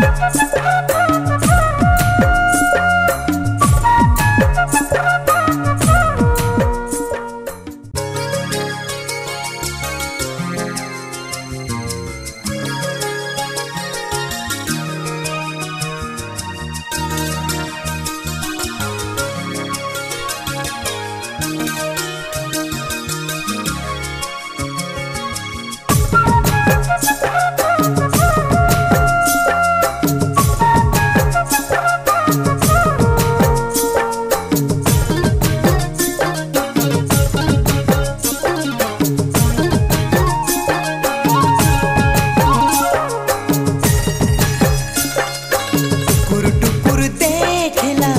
Let's देख ला।